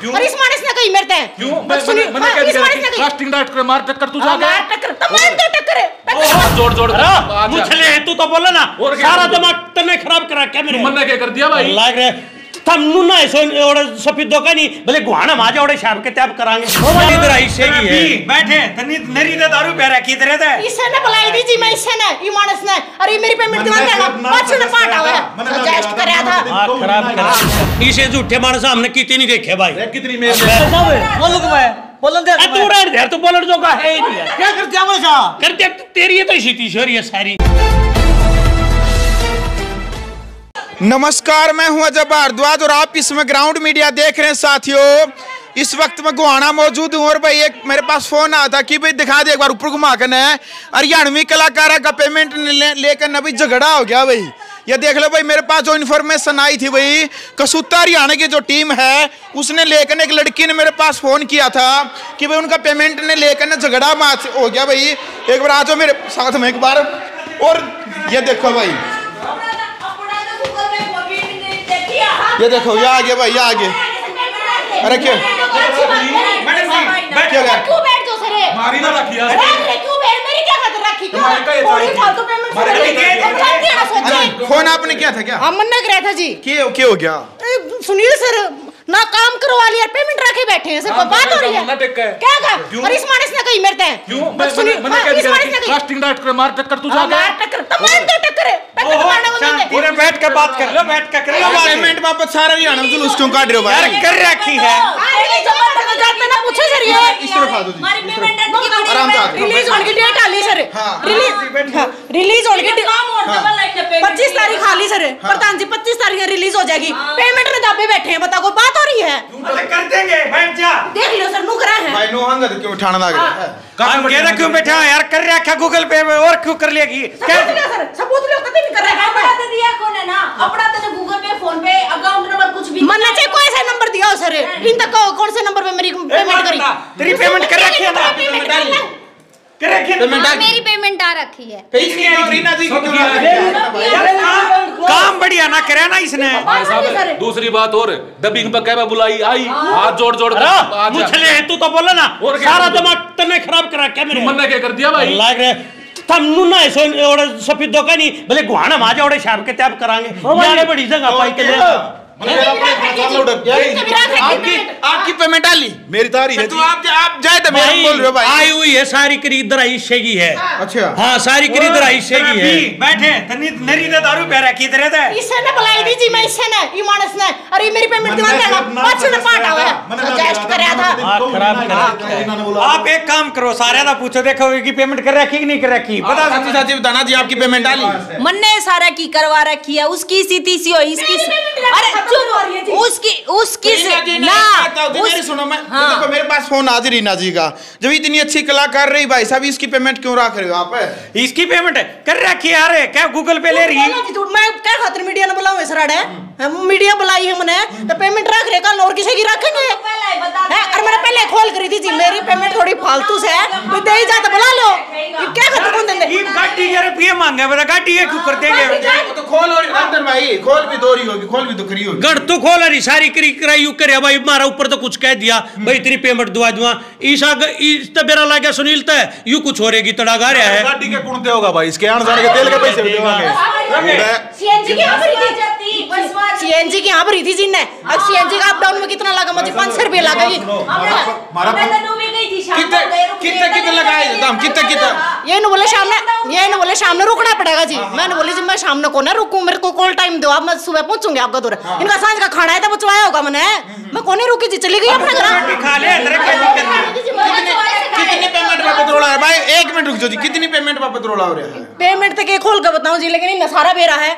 क्यों? और इस मानस ने कही मरते हैं। क्यों? मैं मैंने मैंने हाँ, इस दिया मानस ने कही कास्टिंग डाइट कर मार टक्कर तू जा जाके मार टक्कर तो मार दो टक्कर जोड़ जोड़ कर आजा। मुझले तू तो बोला ना और सारा? दिमाग तने खराब करा क्या मेरे मन ने क्या कर दिया भाई? लाग रहे। ना ऐसो सफेदो का नहीं भले गुहाना माजा ओड़े शाम के त्याब करांगे। इधर आई से की है। बैठे तनी नरी दे दारू पी रखी तेरे ते? इसने ने बुलाई दी जी मैं ने ये मानस ने अरे मेरी पेमेंट देना पाछे ने पाटा हुआ है सजेस्ट करया था। खराब करा। इसे झूठे मानस हमने कितने नहीं देखे भाई। कितनी मेल बोलो कि मैं बोलन दे तू तो जो का है ही नहीं क्या करते हैं सा तेरी ये तो इसी तीसरी है सारी। नमस्कार, मैं हूँ अजय भारद्वाज और आप इसमें ग्राउंड मीडिया देख रहे हैं साथियों। इस वक्त मैं गुहाना मौजूद हूँ और भाई एक मेरे पास फ़ोन आया था कि भाई दिखा दे एक बार ऊपर घुमा कर हरियाणवी कलाकार का पेमेंट लेकर न झगड़ा हो गया भाई। ये देख लो भाई, मेरे पास जो इन्फॉर्मेशन आई थी भाई, कसूता हरियाणा की जो टीम है, उसने लेकर एक लड़की ने मेरे पास फ़ोन किया था कि भाई उनका पेमेंट ने लेकर न झगड़ा हो गया भाई। एक बार आ जाओ मेरे साथ में एक बार। और ये देखो भाई ये देखो ये आगे भाई ये आगे। अरे क्यों? क्या क्या? क्यों बैठ जाओ सर मारी ना रखी यार क्यों बैठ? मेरी क्या खतर रखी? क्यों तुम्हारे का ये थोड़ी तारीफ़ फालतू पेमेंट हमारे का ये तारीफ़ सोचे। फ़ोन आपने किया था क्या? हम मन कर रहा था जी। क्यों क्या हो गया सुनील सर ना काम करवा लिया पेमेंट रखे बैठे हैं सर हाँ, बात हो रही है। क्या कहा? और इस मानस ने कही मरते हैं। क्यों? मैं मैंने हाँ, क्या कास्टिंग कर मार टक्कर तू हाँ, जाके। मार टक्कर तो मार दो टक्कर टक्कर तो मारने वाले ने पूरे बैठ के बात कर। लो बैठ के कर। लो पेमेंट वापस सारा हरियाणा में जुलूस क्यों काट रहे हो यार कर रखी है। अरे ये जब तक ना पूछो सर ये इस तरफ़ आ दो जी। आराम से रिलीज़ होने की डेट आली सर। हाँ। रिलीज़ हाँ, रिलीज़ होने की पच्चीस तारीख आली सर। प्रधान जी पच्चीस तारीख रिलीज़ हो जाएगी। पेमेंट में दाबे बैठे हैं बता को बात हो रही है? अरे कर देंगे बैठ जा। देख लो सर नुकरा है। भाई नो हंगा क्यों उठाना लग रहा है? हम कह रहे क्यों बैठा यार कर रखा गूगल पे? में और क्यों कर लेगी सबूत लो सर सबूत लो कभी नहीं कर रहा है। अपना तो दिया कौन है ना? अपना तो गूगल पे फ़ोन पे अकाउंट नंबर कुछ भी मन चाहिए कोई सा नंबर दिया हो सर? इन तक कौन से नंबर पे मेरी पेमेंट करी? तेरी पेमेंट कर रखी है ना? है हाँ, मेरी पेमेंट आ रखी है। इसकी और रीना जी की है। है? यार काम बढ़िया ना करे ना इसने। दूसरी बात और डबिंग पर कहवा बुलाई आई हाथ जोड़ जोड़ कर मुझले तू तो बोला ना। सारा दिमाग तने खराब करा क्या मेरे मन ने क्या कर दिया भाई। लाग रहे। नु ऐसो सफेदो का नहीं भले गुहाना माजा ओड़े शाम के त्याब करांगे। यार बड़ी जगह पाई के ले आपकी आपकी पेमेंट आ ली मेरी तारी है तो आप आप जाए तो बोल रहे भाई। आई हुई है सारी हिस्से की है। अच्छा। हाँ सारी खरीददार हिस्से की है। बैठे तनी नरी दे दारू पी रखी तेरे ते। इससे ने बुलाई दी जी मैं इससे ने ये मानस ने। अरे मेरी पेमेंट देना पाछे ने पाटा है सजेस्ट करया था। खराब करा आप एक काम करो सारे का पूछो देखो कि पेमेंट कर रखी कि नहीं कर रखी। बता सच्ची सच्ची बताना जी आपकी पेमेंट आ ली मन ने सारा की करवा रखी है उसकी स्थिति सी हो इसकी अरे खत्म हो है उसकी उसकी ने हूँ, सुनो मैं हाँ। देखो मेरे पास फ़ोन आज रीना जी का। जब इतनी अच्छी कलाकार रही भाई साहब इसकी पेमेंट क्यों रख रहे हो आप? इसकी पेमेंट कर रखी है क्या गूगल पे ले रही बोला मैं क्या खातिर मीडिया ने बुलाऊं सर अड़े मीडिया बुलाई है मैंने। तो पेमेंट रख रहे कल और किसी की रखेंगे? पहले और मैंने पहले खोल करी थी जी मेरी पेमेंट थोड़ी फालतू से है। कोई दे ही जाता बुला लो। क्या खातिर कौन देंगे? गाड़ी के रुपये मांगे बता गाड़ी ये क्यों कर देंगे तो खोल और अंदर भाई खोल भी दो रही होगी खोल भी तो करी होगी। गढ़ तो खोल रही सारी करी कराई यू करे। भाई मारा ऊपर तो कुछ कह दिया। भाई तेरी पेमेंट दुआ दुआ ईसा इस तो मेरा लागे सुनील तो। यू कुछ हो रहेगी तड़ागा रहा है। गाड़ी के होगा भाई इसके आने जाने के तेल के पैसे भी देवांगे सीएनजी की यहाँ पर थी? जाती बस बात सीएनजी की यहाँ पर ही थी अब सीएनजी का अप डाउन में कितना लगा? मुझे पाँच सौ रुपये लगा तो ये न बोले शाम ने ये न बोले शाम ने रुकना पड़ेगा जी। मैंने बोली जी मैं शाम ने को ना रुकूं मेरे को कॉल टाइम दो आप मैं सुबह पहुंचूँगी आपका दूर। इनका साँझ का खाना है तो बचवाया होगा मैंने। मैं कोने रुकी जी चली गई अपने घर? खा ले है कितनी पेमेंट वापस रोला है? भाई एक मिनट रुक जाओ जी कितनी पेमेंट वापस रोला हो रहा है? पेमेंट तक ये खोल कर बताऊँ जी लेकिन इन सारा बेरा है।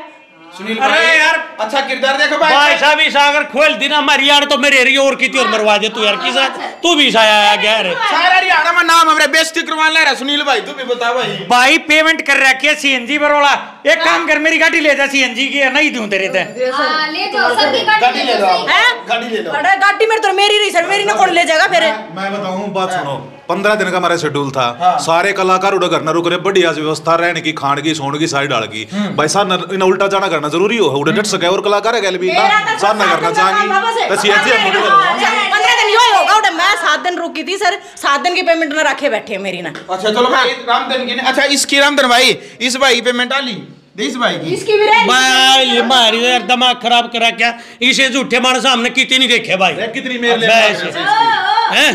सुनील अरे यार। अच्छा किरदार देखो भाई। भाई साहब इस अगर खोल दी ना हमारी यार तो मेरे रही और कितनी और मरवा दे तू यार किसा तू भी साया आया गया रे। सारा हरियाणा में नाम हमरे बेइज्जती करवाने लग रहा सुनील भाई तू भी बता भाई। भाई पेमेंट कर रखी है सीएनजी पर वाला। एक काम कर मेरी गाड़ी ले जा सीएनजी की नहीं दूँ तेरे ते? हाँ, ले जाओ सबकी गाड़ी ले लो हैं? गाड़ी ले लो अरे गाड़ी मेरे तो मेरी रही सर मेरी ना कौन ले जाएगा फिर। मैं बताऊँ बात सुनो। पंद्रह दिन का हमारा शेड्यूल था। हाँ। सारे कलाकार उड़ा घर न रुक रहे बढ़िया व्यवस्था रहने की खान की सोने की सारी डाल की। भाई सार न- इन उल्टा जाना करना ज़रूरी हो। उड़े डट सके और कलाकार है भी ना मेरा तो ना करना काम है बस। चाहिए तो सात दिन की पेमेंट ना रखे बैठे मेरी ना। अच्छा चलो भाई रामधन की अच्छा इसकी रामधन भाई इस भाई पेमेंट आली भाई की? इसकी भी रही भाई ये मारी यार दिमाग खराब करा क्या? इसे झूठे कितनी नहीं देखे भाई। कितनी मेर हैं?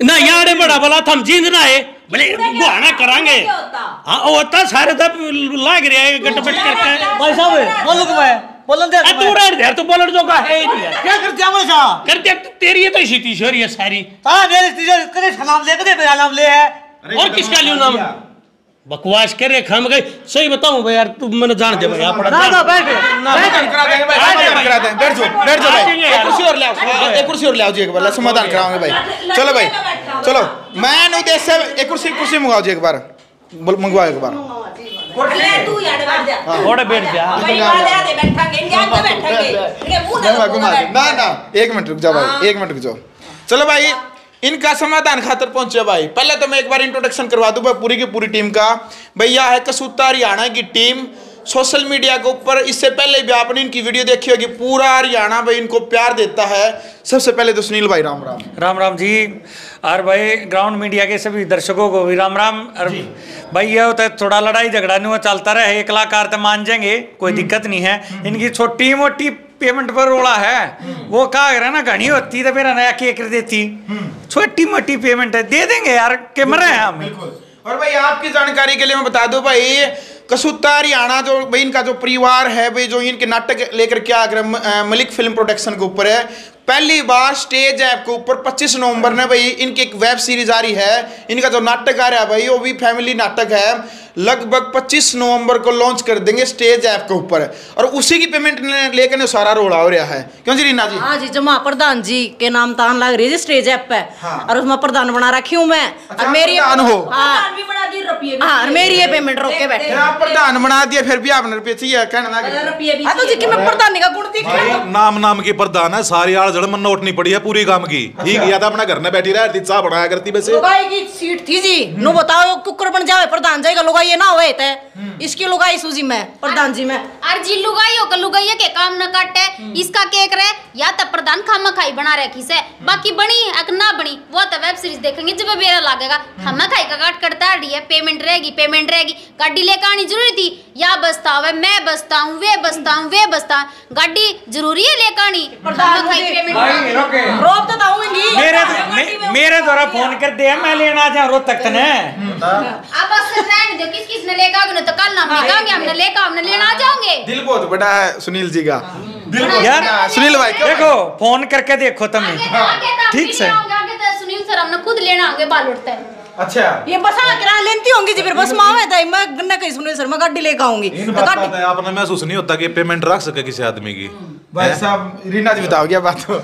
ना यार बड़ा भला थम जींद ना है। भले गुहाना करांगे। क्या हाँ होता सारे तब लाग रहा है गट पट करके। भाई साहब बोलो कि मैं बोलन दे। तू रह यार तू बोलर जो का है ही। नहीं क्या करते हैं भाई साहब कर दे तेरी तो इसी तीसरी है सारी। हाँ मेरे टीचर करे नाम ले कदे मेरा नाम ले है? और किसका लियो नाम? बकवास करे खाम गई सही बताऊँ भाई यार तू मैंने जान दे भाई आप ना ना बैठ। समाधान करा देंगे भाई समाधान करा देंगे। बैठ जाओ बैठ जाओ भाई। एक कुर्सी और ले आओ एक कुर्सी और ले आओ जी एक बार। समाधान कराओगे भाई। चलो भाई। चलो मैं नहीं देश से एक कुर्सी कुर्सी मंगाओ जी एक बार। मंगवाओ एक बार। ले तू यार बैठ जा। थोड़ा बैठ जा। बैठेंगे मुँह ना ना ना ना ना एक मिनट रुक जाओ भाई एक मिनट रुक जाओ। चलो भाई इनका समाधान खातर पहुँचे भाई। पहले तो मैं एक बार इंट्रोडक्शन करवा दूँ भाई पूरी की पूरी टीम का। भैया है कसूता हरियाणा की टीम सोशल मीडिया के ऊपर इससे पहले भी आपने इनकी वीडियो देखी होगी। पूरा हरियाणा भाई इनको प्यार देता है। सबसे पहले तो सुनील भाई राम राम। राम राम जी। और भाई ग्राउंड मीडिया के सभी दर्शकों को भी राम राम। और भाई यह होता है थोड़ा लड़ाई झगड़ा नहीं वो चलता रहे एक कलाकार तो मान जाएँगे कोई दिक्कत नहीं है। इनकी छोटी मोटी पेमेंट पर रोड़ा है। वो कहा रहा ना घनी होती तो मेरा नया केक देती। छोटी मोटी पेमेंट है। दे देंगे यार के मरे हैं हम। और भाई आपकी जानकारी के लिए मैं बता दूँ भाई कसूता हरियाणा जो भाई इनका जो परिवार है भाई जो इनके नाटक लेकर के आ गए मलिक फ़िल्म प्रोडक्शन के ऊपर है। पहली बार स्टेज ऐप के ऊपर 25 नवंबर ने भाई इनकी एक वेब सीरीज़ आ रही है। इनका जो नाटक आ रहा है भाई वो भी फैमिली नाटक है। लगभग 25 नवंबर को लॉन्च कर देंगे स्टेज ऐप के ऊपर। और उसी की पेमेंट लेकर ने सारा रोड़ा हो रहा है। क्यों जी रीना जी? हाँ जी जमा प्रधान जी के नाम तान लग रही है स्टेज ऐप पे हाँ। और उसमें प्रधान बना रखी हूँ मैं। अच्छा, और मेरी हो। हाँ। प्रधान भी बना दी रुपये भी हाँ और मेरी ये पेमेंट रोक के बैठे। आप प्रधान बना दिया फिर भी आपने रुपये चाहिए कहना लगे रुपये भी हाँ तो जी कि मैं प्रधानी का गुण दिख नाम नाम की प्रधान है सारी आड़ जड़ मन नोट नहीं पड़ी है पूरी काम की। ठीक या तो अपना घर में बैठी रहती चाह बनाया करती वैसे। सीट थी जी। नु बताओ कुकर बन जावे प्रधान जाएगा लुगाई ये ना होए ते। इसकी लुगाई सूजी में प्रधान जी में। और जी लुगाइयों का लुगाइया के काम न काटे। इसका केक रहे या तो प्रधान खामा खाई बना रखी से बाकी बनी अक ना बनी वो तो वेब सीरीज़ देखेंगे जब बेरा लागेगा। खामा खाई का काट करता रही है पेमेंट रहेगी पेमेंट रहेगी। गाड़ी लेकर आनी ज़रूरी थी या बसता हुआ मैं बसता हूँ वे बसता हूँ वे बसता गाड़ी ज़रूरी है लेकर आनी? खामा खाई पेमेंट भाई तो मेरे मेरे द्वारा फ़ोन कर दे मैं लेना जा रो तक ने। अब बस रहने दो किस किस ने लेकर आओगे ना तो कल ना हम लेकर हमने लेकर हमने लेना जाओगे। दिल बहुत बड़ा है सुनील जी का। यार सुनील भाई देखो फ़ोन करके देखो तुम तो तो ठीक ठीक से। तो सुनील सर हमने खुद लेना आगे बाल उठते हैं। अच्छा। ये बस हाँ किराया लेती होंगी जी फिर बस मावे था मैं गन्ना कहीं सुने सर मैं गाड़ी लेकर आऊँगी। तो गाड़ी बात है आपने महसूस नहीं होता कि पेमेंट रख सके किसी आदमी की? भाई साहब रीना जी बताओ क्या बात हो।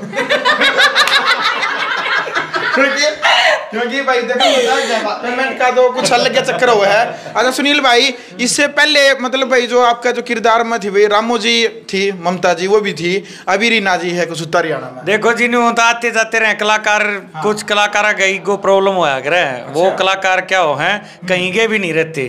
क्योंकि भाई देखो होता पेमेंट का तो कुछ अलग का चक्कर हुआ है। अच्छा सुनील भाई इससे पहले मतलब भाई जो आपका जो किरदार में थी भाई रामू जी थी ममता जी वो भी थी अभी रीना जी है कुछ उत्तर हरियाणा में। देखो जी नु तो आते जाते रहे कलाकार हाँ। कुछ कलाकार गई को प्रॉब्लम होया करे वो कलाकार क्या हो है? कहीं के भी नहीं रहते।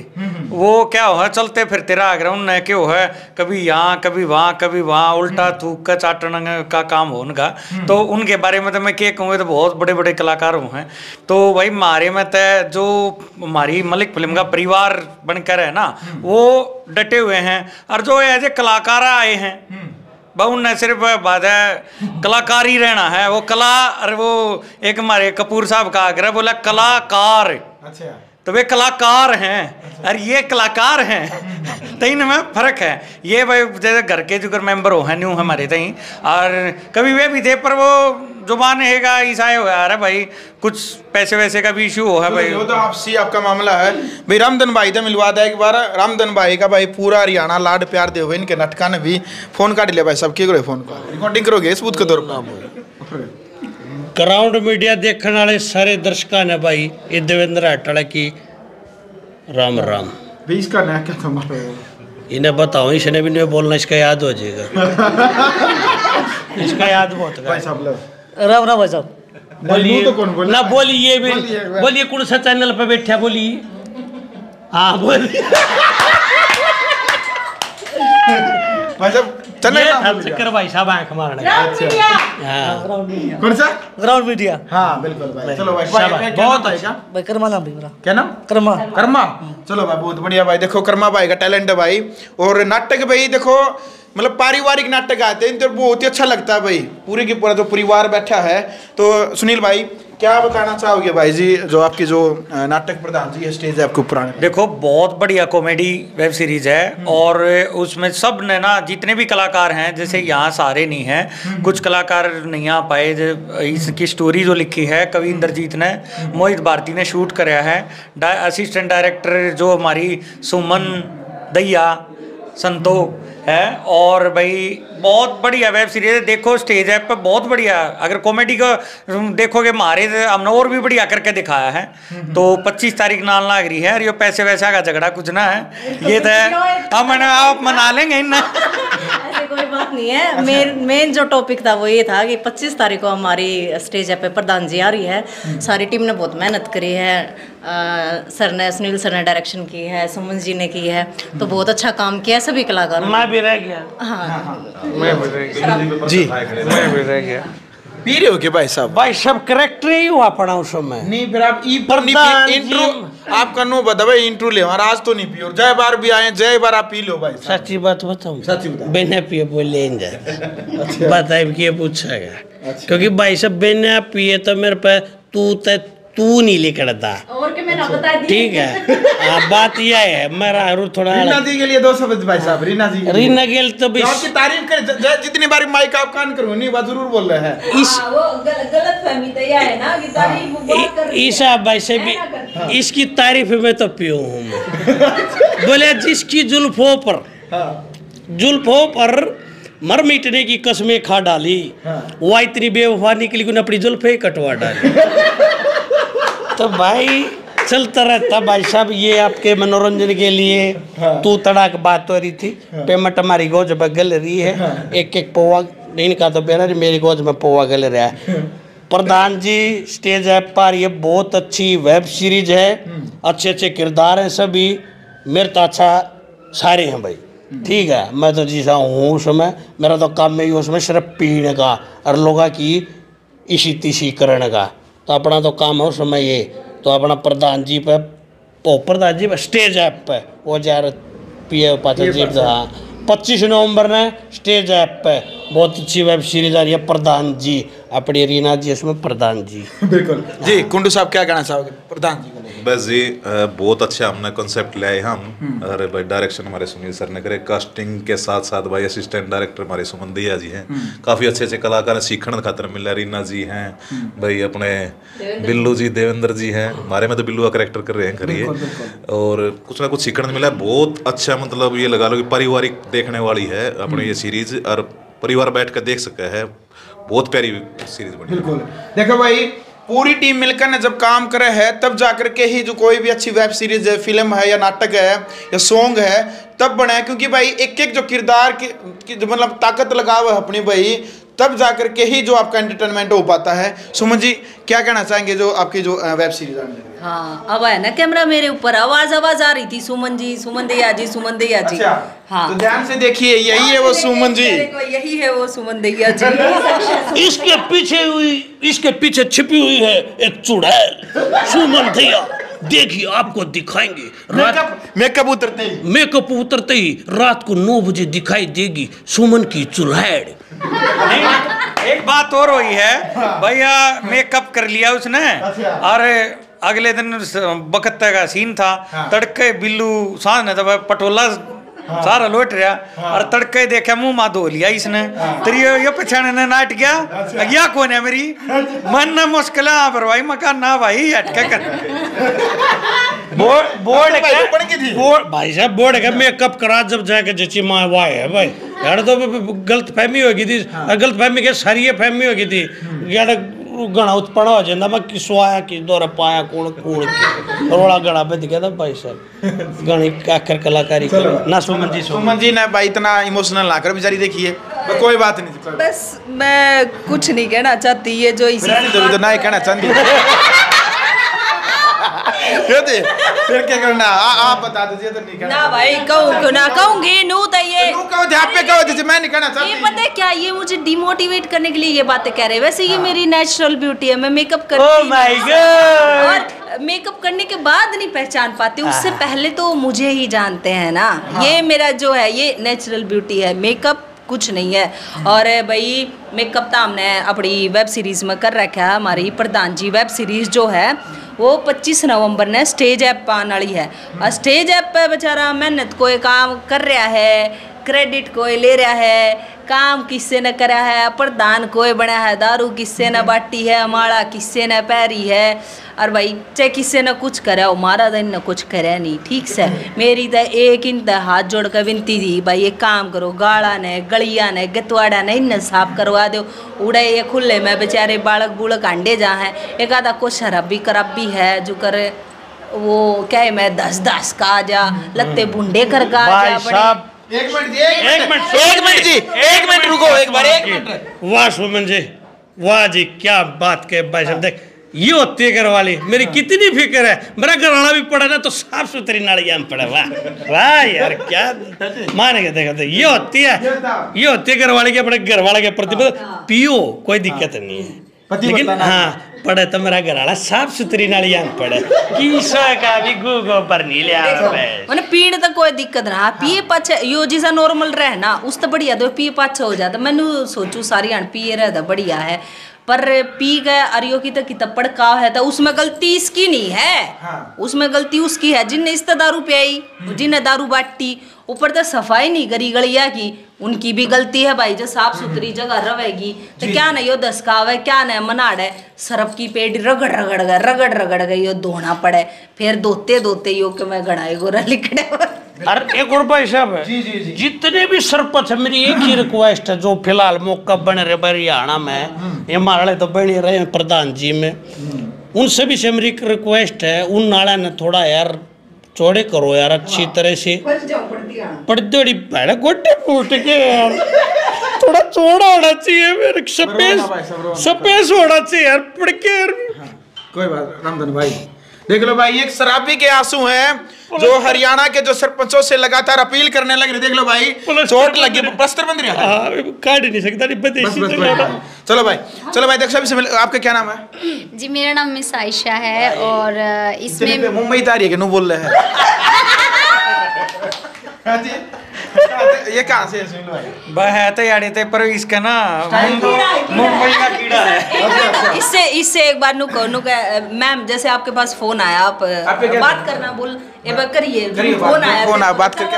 वो क्या हो है? चलते फिरते रहा करे उनने क्यों है? कभी यहाँ कभी वहाँ कभी वहाँ उल्टा थूक का चाटन का काम हो उनका। तो उनके बारे में तो मैं क्या कहूँगा तो बहुत बड़े बड़े कलाकार हुए हैं। तो भाई मारे में तो जो हमारी मलिक फ़िल्म का परिवार बनकर है ना वो डटे हुए हैं। और जो एज ए कलाकार आए हैं बहु न सिर्फ़ बात है कलाकार ही रहना है। वो कला और वो एक हमारे कपूर साहब का आग्रह बोला कलाकार। अच्छा। तो वे कलाकार हैं और ये कलाकार हैं। तो इनमें फ़र्क है। ये भाई जैसे घर के जो घर मेंबर हो हैं न्यू हमारे तई और कभी वे भी थे पर वो ज़ुबान हैगा ईसाई हो यार भाई। कुछ पैसे वैसे का भी इशू हो है भाई। वो तो आपसी आपका मामला है। भाई रामधन भाई तो मिलवा दिया एक बार। रामधन भाई का भाई पूरा हरियाणा लाड प्यार दे हुए इनके नटका ने भी। फ़ोन काट लिया भाई सब की करो फ़ोन का रिकॉर्डिंग करोगे सबूत के तौर पर ग्राउंड मीडिया देखने वाले सारे दर्शकों ने भाई ये देवेंद्र अटल की राम राम। भी इसका नया क्या था इन्हें बताओ इसने भी नहीं बोलना इसका याद हो जाएगा। इसका याद बहुत है। भाई राम राम भाई साहब बोलिए तो कौन बोला? ना बोलिए भी बोलिए कौन सा चैनल पे बैठा बोलिए हाँ बोलिए भाई साहब चंदन ये का नाम था भूल गया। चक्कर भाई साहब आँख मारने मीडिया हाँ. कौन सा? ग्राउंड मीडिया हाँ बिल्कुल भाई. चलो भाई भाई, क्या बहुत नाम अच्छा। भाई कर्मा नाम भी मेरा क्या नाम? कर्मा. कर्मा. चलो भाई बहुत बढ़िया भाई. देखो कर्मा भाई का टैलेंट है भाई. और नाटक भाई देखो मतलब पारिवारिक नाटक आते हैं तो बहुत ही अच्छा लगता है भाई। पूरे की पूरा जो परिवार बैठा है। तो सुनील भाई क्या बताना चाहोगे भाई जी जो आपकी जो नाटक प्रधान जी है स्टेज है आपके ऊपर आने देखो बहुत बढ़िया कॉमेडी वेब सीरीज़ है और उसमें सबने ना जितने भी कलाकार हैं जैसे यहाँ सारे नहीं हैं। कुछ कलाकार नहीं आ पाए इसकी स्टोरी जो लिखी है कवि इंद्रजीत ने मोहित भारती ने शूट कराया है। असिस्टेंट डायरेक्टर जो हमारी सुमन दैया संतोष है? और भाई बहुत बढ़िया वेब सीरीज़ है। देखो स्टेज ऐप पर बहुत बढ़िया। अगर कॉमेडी का देखोगे मारे हमने और भी बढ़िया करके दिखाया है। तो 25 तारीख नाल लाग रही है और ये पैसे वैसा का झगड़ा कुछ ना है। ये तो है। हम मैंने आप मना लेंगे इन कोई बात नहीं है। मेन मेन जो टॉपिक था वो ये था कि 25 तारीख को हमारी स्टेज पे प्रधान जी आ रही है। सारी टीम ने बहुत मेहनत करी है। अ, सर ने सुनील सर ने डायरेक्शन की है सुमन जी ने की है। तो बहुत अच्छा काम किया है सभी कलाकारों ने। भी रह गया। मैं भी रह गया। जी। मैं भी रह गया। पी रहे हो क्या भाई साहब? भाई सब करेक्टर ही हुआ पड़ा उस समय नहीं फिर आप ई पर नहीं। इंट्रो आपका नो बता भाई इंट्रो ले और आज तो नहीं पी और जय बार भी आए जय बार आप पी लो भाई साहब। सच्ची बात बताऊँ? सच्ची बता। बिना पिए बोले इन जाए। बताए कि ये पूछेगा क्योंकि भाई साहब बिना पिए तो मेरे पे तू ते तू नहीं बता दी ठीक है। आ, बात यह है मेरा रू थोड़ा रीना जी के लिए दो शब्द भाई साहब रीना जी रीना गेल तो भी आपकी तारीफ़ कर ज- ज- जितनी बारी माइक आप कान करो नहीं बात ज़रूर बोल रहे हैं। इस हाँ, वो गल- गलत फहमी तो यह है ना कि तारीफ़ वो कर रही है। ईसा भाई से भी है। इसकी तारीफ़ में तो पियो हूँ मैं। बोले जिसकी जुल्फों पर जुल्फों पर मर मिटने की कसमें खा डाली। वो इतनी बेवफा निकली उन्हें अपनी जुल्फे कटवा डाली। तो भाई चलता रहता भाई साहब ये आपके मनोरंजन के लिए हाँ। तू तड़ाक बात हो रही थी। हाँ। पेमेंट हमारी गोज में गल रही है। हाँ। एक एक पौवा इनका तो बेना मेरी गोज में पौवा गल रहा है। प्रधान जी स्टेज ऐप पर ये बहुत अच्छी वेब सीरीज़ है। अच्छे अच्छे किरदार हैं सभी। मेरे तो अच्छा सारे हैं भाई। ठीक है मैं तो जी जैसा हूँ उसमें। मेरा तो काम में ही उसमें सिर्फ़ पीने का और लोगों की इसी तीसी करने का। तो अपना तो काम है उस समय ये तो अपना प्रधान जी पे ओ प्रधान जी पे स्टेज ऐप पे वो जा जार पी ए पाचन जी हाँ पच्चीस नवंबर ने स्टेज ऐप पे बहुत अच्छी वेब सीरीज़ आ रही है प्रधान जी। अपनी रीना जी इसमें प्रधान जी। बिल्कुल। जी कुंडू साहब क्या कहना चाहोगे? प्रधान जी बस जी बहुत अच्छा हमने कॉन्सेप्ट ले आए हम। अरे भाई डायरेक्शन हमारे सुनील सर ने करे। कास्टिंग के साथ साथ भाई असिस्टेंट डायरेक्टर हमारे सुमन दैया जी हैं। काफ़ी अच्छे अच्छे कलाकार हैं सीखने खातर मिल रहा रीना जी हैं। भाई अपने बिल्लू जी देवेंद्र जी हैं। हमारे में तो बिल्लू का करेक्टर कर रहे हैं खरी और कुछ ना कुछ सीखने मिला। है बहुत अच्छा मतलब ये लगा लो कि पारिवारिक देखने वाली है अपने ये सीरीज़ और परिवार बैठ कर देख सके है। बहुत प्यारी सीरीज़ बनी। बिल्कुल। देखो भाई, पूरी टीम मिलकर ने जब काम करे है, तब जाकर के ही जो कोई भी अच्छी वेब सीरीज़ है फ़िल्म है या नाटक है, या सॉन्ग है तब बना है क्योंकि भाई एक एक जो किरदार की, की जो मतलब ताकत लगाव है अपनी भाई तब जाकर के ही जो आपका एंटरटेनमेंट हो पाता है। सुमन जी क्या कहना चाहेंगे जो आपकी जो वेब सीरीज़ आने लगी? है? हाँ अब है ना कैमरा मेरे ऊपर आवाज़ आवाज़ आ रही थी सुमन जी सुमन दैया जी सुमन दैया जी। अच्छा हाँ। तो ध्यान से देखिए यही है वो सुमन जी। यही है वो सुमन दैया जी। इसके पीछे हुई इसके पीछे छिपी हुई है एक चुड़ैल सुमन दैया। देखिए आपको दिखाएँगे। मेकअप मेकअप उतरते ही। मेकअप उतरते ही रात को नौ बजे दिखाई देगी सुमन की चुल्हाड़ एक बात और हुई है। भैया मेकअप कर लिया उसने। अरे अगले दिन बकत्ते का सीन था। हाँ। तड़के बिल्लू सांस ने तब पटोला सारा लोट रहा। और तड़के देखा मुँह मा धो लिया इसने। तेरी ये ये पछाने ने नाट गया। अगिया कौन है मेरी? मन ना मुश्किल है। पर भाई मकान ना भाई अटका कर बोर्ड बोर्ड की थी। बोर्ड भाई साहब बोर्ड का मेकअप करा जब जाके जची माँ वाह है भाई। यार तो गलत फहमी होगी थी। गलत फहमी के सारी फहमी होगी थी। यार गणा उत्पन्न हो जाता मैं किसो आया कि दौरा पाया कौन कौन की रोड़ा गणा पे दिखा था भाई साहब गणी आखिर कलाकारी करो ना सुमन जी सुमन जी ने भाई इतना इमोशनल ना कर बेचारी देखिए तो कोई बात नहीं बस मैं कुछ नहीं कहना चाहती ये जो इसी नहीं। तो ना ही कहना चाहती कहते फिर क्या करना? आ, आप बता दीजिए तो नहीं कहना। ना भाई कहूँ क्यों ना? कहूँगी नू तो ये तू कहो थे, आप पे कहो दीजिए मैं नहीं कहना ये पता है क्या ये मुझे डिमोटिवेट करने के लिए ये बातें कह रहे हैं। वैसे ये हाँ। मेरी नेचुरल ब्यूटी है मैं मेकअप ओ करती माय गॉड मेकअप करने के बाद नहीं पहचान पाते उससे पहले तो मुझे ही जानते हैं ना। हाँ। ये मेरा जो है ये नेचुरल ब्यूटी है। मेकअप कुछ नहीं है। और भाई मेकअप तो हमने अपनी वेब सीरीज़ में कर रखा है हमारी प्रधान जी वेब सीरीज़ जो है वो 25 नवंबर ने स्टेज ऐप पर आने वाली है। और स्टेज ऐप पे बेचारा मेहनत कोई काम कर रहा है। क्रेडिट कोई ले रहा है काम किससे न करा है प्रधान कोई बना है दारू किससे न बाटी है माड़ा किससे न पैरी है और भाई चाहे किससे न कुछ करे हो मारा दिन न कुछ करे नहीं ठीक से? मेरी तो एक इन हाथ जोड़ कर विनती थी भाई एक काम करो गाड़ा ने गलिया ने गतवाड़ा ने इन साफ़ करवा दो उड़े ये खुले में बेचारे बालक बुलक अंडे जा हैं एक आधा कुछ शराबी करबी है जो करे वो क्या है मैं दस दस का जा लत्ते बुंडे कर का जा बड़े एक मिनट जी एक मिनट मिनट। एक मिनट जी एक मिनट रुको एक बार एक मिनट। वाह सुमन जी वाह जी क्या बात के भाई साहब। देख ये होती है घर वाली मेरी कितनी फ़िक्र है। मेरा घराना भी पड़ा ना तो साफ़ सुथरी नालियाँ में पड़ा वाह। वाह यार क्या मानेंगे देखो तो ये होती है ये होती है। घर वाले के अपने घर वाले के प्रति मतलब पियो कोई दिक्कत नहीं है। लेकिन हाँ पढ़े तो मेरा घर वाला साफ़ सुथरी नाल में पढ़े। किसा का भी गु गोबर नहीं लिया बस। मैंने पीड़ तो कोई दिक्कत ना। पिए पाछे यो जैसा नॉर्मल रहे ना उस तो बढ़िया दो पिए पाछे हो जाता। मैंने सोचू सारी अन पिए रहे तो बढ़िया है। पर पी गए अरियो की तो किताब पड़का है तो उसमें गलती इसकी नहीं है। हाँ। उसमें गलती उसकी है जिनने इस दारू पियाई जिनने दारू बाटी ऊपर तो सफ़ाई नहीं करी गलिया की उनकी भी गलती है भाई जो साफ़ सुथरी जगह रहेगी तो क्या नहीं यो दसकावे क्या नहीं मनाड़ है। सरप की पेट रगड़ रगड़ गए रगड़ रगड़ गए यो धोना पड़े फिर धोते धोते यो के मैं गड़ाई गोरा लिखड़े अरे एक और भाई साहब जितने भी सरपंच है मेरी एक ही रिक्वेस्ट है जो फ़िलहाल मौका बन रहे हरियाणा में ये हमारे तो बने रहे हैं प्रधान जी में। उन सभी से मेरी रिक्वेस्ट है उन नाला ने थोड़ा यार चौड़े करो यार अच्छी तरह से। पड़दड़ी पहले गोटे फूट के यार। थोड़ा चौड़ा होना चाहिए मेरे सपेस सपेस होना चाहिए यार पड़ के यार। कोई बात रामधन भाई। देख लो भाई एक शराबी के आँसू हैं जो हरियाणा के जो सरपंचों से लगातार अपील करने लग रहे देख लो भाई चोट लगी प्लस्तर बंद नहीं हाँ, काट नहीं सकता बस बस। चलो भाई चलो भाई देख सभी आपके आपका क्या नाम है? जी मेरा नाम मिस आयशा है और इसमें मुंबई तारी है कि बोल रहे हैं? ये कहाँ से है भाई है तो यार थे पर इसका ना मुंबई का कीड़ा है इससे इससे एक बार नु कहो नु कह, मैम जैसे आपके पास फ़ोन आया आप बात करना बोल ए बार करिए फ़ोन आया फ़ोन आया, बात करके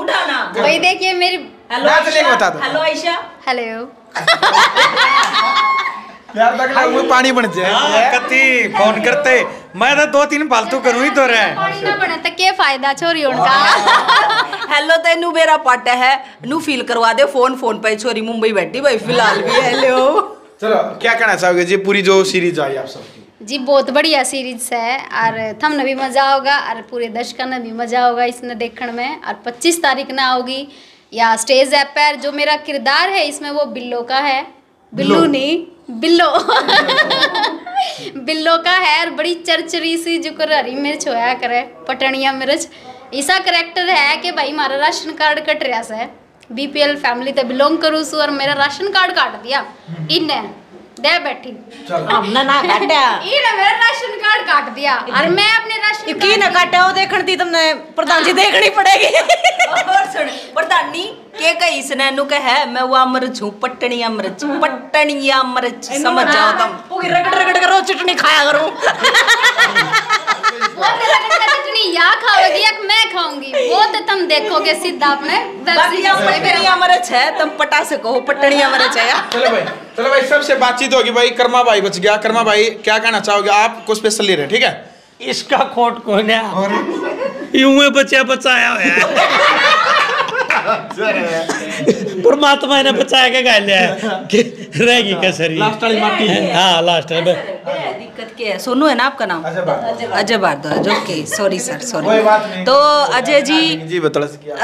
उठाना वही देखिए मेरी हेलो बता दो। हेलो आयशा हेलो लगना वो पानी बन जाए कति फ़ोन करते मैं तो दो तीन फालतू करूँ ही तो रहे। पानी तो क्या फ़ायदा छोरी उनका हेलो ते नु मेरा पाटा है। नु फील करवा दे फ़ोन फ़ोन पे छोरी मुंबई बैठी भाई फ़िलहाल भी हेलो। चलो क्या कहना चाहोगे जी? पूरी जो सीरीज़ आई आप सबकी। जी बहुत बढ़िया सीरीज़ है और थमने भी मज़ा होगा और पूरे दर्शकों ने भी मज़ा होगा इसने देखने में और 25 तारीख ना होगी या स्टेज ऐप पर जो मेरा किरदार है इसमें वो बिल्लो का है। बिल्लू। नहीं बिल्लो। बिल्लो का है और बड़ी चरचरी सी जो कर हरी मिर्च होया करे पटनिया मिर्च। ऐसा करेक्टर है कि भाई हमारा राशन कार्ड कट रहा से। बीपीएल फैमिली तो बिलोंग करूँ सु और मेरा राशन कार्ड काट दिया। इन्ने दे बैठी। हमने ना काटा इन्हें मेरा राशन कार्ड काट दिया। और मैं अपने राशन की ना काटा वो देखण थी तुमने। प्रधान जी देखनी पड़ेगी। और सुन प्रधानी के कही इसने नु कह है मैं वो अमृत हूँ पट्टनिया मिर्च पट्टनिया मिर्च समझ जाओ तुम. पूरी रगड़ रगड़ करो चटनी खाया करूँ। या खाओगी या मैं खाऊँगी? वो तो तुम देखोगे सीधा अपने। पट्टनिया मिर्च है तुम पटा से कहो पट्टनिया मिर्च है यार चलो भाई चलो भाई सबसे बातचीत होगी भाई कर्मा भाई बच गया। कर्मा भाई क्या कहना चाहोगे? आपको स्पेशल ले रहे ठीक है? इसका खोट को यूँ बचा बचाया हुआ है। परमात्मा ने बचाया के गाल लिया रहेगी कसरी लास्ट वाली माटी हाँ। लास्ट में दिक्कत क्या है? सोनू है ना आपका नाम? Ajay Bhardwaj. Ajay okay sorry sir sorry तो अजय जी जी क्या?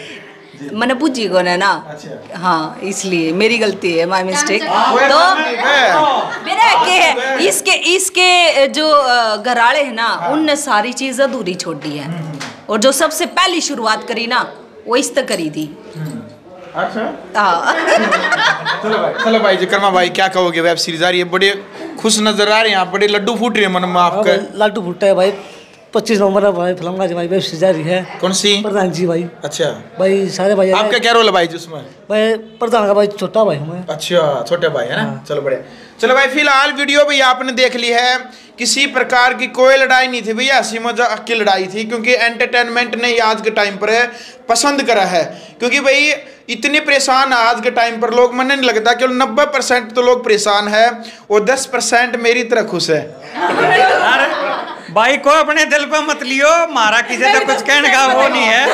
मैंने पूछी को ना? अच्छा। हाँ इसलिए मेरी गलती है माई मिस्टेक तो मेरा के है? इसके इसके जो घराड़े हैं ना उनने सारी चीज़ अधूरी छोड़ दी है। और जो सबसे पहली शुरुआत करी ना वो तक करी थी अच्छा। हाँ। चलो भाई चलो भाई जी कर्मा भाई क्या कहोगे? वेब सीरीज़ आ रही है बड़े खुश नज़र आ रहे हैं आप बड़े लड्डू फूट रहे हैं मन में हाँ आपके। भाई, लालटू है भाई। पच्चीस नवंबर है भाई फ़िल्म का भाई वेब सीरीज़ आ रही है। कौन सी? प्रधान जी भाई। अच्छा। भाई सारे भाई आपका क्या रोल है भाई जी उसमें? भाई प्रधान का भाई छोटा भाई हमें अच्छा छोटे भाई है ना? चलो बढ़िया। चलो भाई फ़िलहाल वीडियो भी आपने देख ली है। किसी प्रकार की कोई लड़ाई नहीं थी भैया हँसी मज़ाक की लड़ाई थी, क्योंकि एंटरटेनमेंट ने आज के टाइम पर पसंद करा है। क्योंकि भाई, इतने परेशान आज के टाइम पर लोग, मन नहीं लगता केवल नब्बे परसेंट तो लोग परेशान है और दस परसेंट मेरी तरह खुश है। भाई को अपने दिल पे मत लियो मारा किसी तो कुछ कहने का वो नहीं है।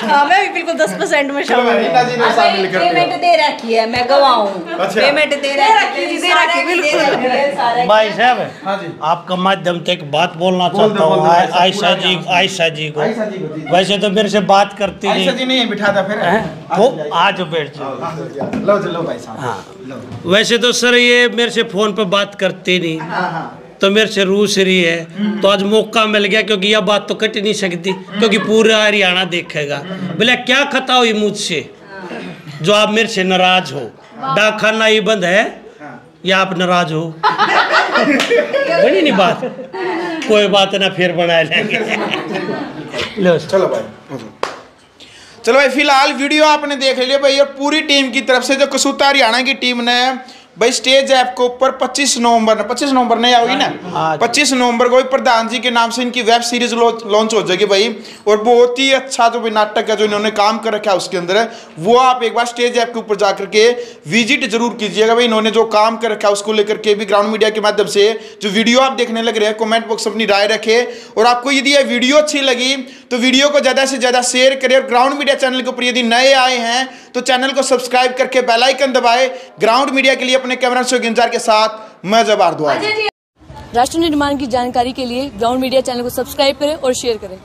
हाँ। मैं भी बिल्कुल दस परसेंट में शामिल हूँ। पेमेंट दे रखी है मैं गवाऊँ। अच्छा। पेमेंट दे रखी है दे रखी बिल्कुल। भाई साहब हाँ आपका माध्यम से एक बात बोलना चाहता हूँ। आयशा, जी आयशा जी को। को। वैसे तो मेरे से बात करती आयशा नहीं जी नहीं बिठा था फिर। हैं? आज तो आज बैठ जाओ। लो चलो भाई साहब। हाँ। वैसे तो सर ये मेरे से फ़ोन पे बात करती नहीं। हाँ हाँ। तो मेरे से रूस रही है तो आज मौका मिल गया क्योंकि यह बात तो कट नहीं सकती क्योंकि पूरा हरियाणा देखेगा। बोले क्या खता हुई मुझसे? जो आप मेरे से नाराज़ हो। डाकखाना ही बंद है या आप नाराज़ हो? बनी नहीं बात। कोई बात ना फिर बना लेंगे। लो। चलो भाई चलो भाई फ़िलहाल वीडियो आपने देख लिया भाई और पूरी टीम की तरफ़ से जो कसूता हरियाणा की टीम ने भाई स्टेज ऐप के ऊपर 25 नवंबर 25 नवंबर नहीं आओगी ना? 25 नवंबर को प्रधान जी के नाम से इनकी वेब सीरीज़ लॉन्च हो जाएगी भाई। और बहुत ही अच्छा जो भी नाटक है जो इन्होंने काम कर रखा है उसके अंदर वो आप एक बार स्टेज ऐप के ऊपर जाकर के विज़िट ज़रूर कीजिएगा भाई। इन्होंने जो काम कर रखा है उसको लेकर के भी ग्राउंड मीडिया के माध्यम से जो वीडियो आप देखने लग रहे हैं कॉमेंट बॉक्स अपनी राय रखे। और आपको यदि ये वीडियो अच्छी लगी तो वीडियो को ज़्यादा से ज़्यादा शेयर करें। और ग्राउंड मीडिया चैनल के ऊपर यदि नए आए हैं तो चैनल को सब्सक्राइब करके बेलाइकन दबाए। ग्राउंड मीडिया के लिए अपने कैमरा शो इंतज़ार के साथ मैं जबार दुआ राष्ट्र निर्माण की जानकारी के लिए ग्राउंड मीडिया चैनल को सब्सक्राइब करें और शेयर करें।